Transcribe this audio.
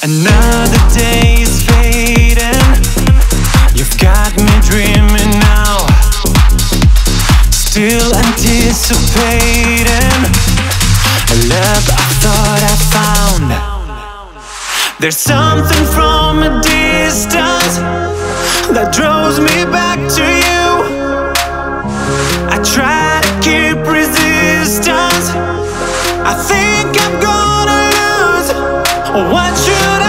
Another day is fading. You've got me dreaming now. Still anticipating. A love I thought I found. There's something from a distance That draws me back to you should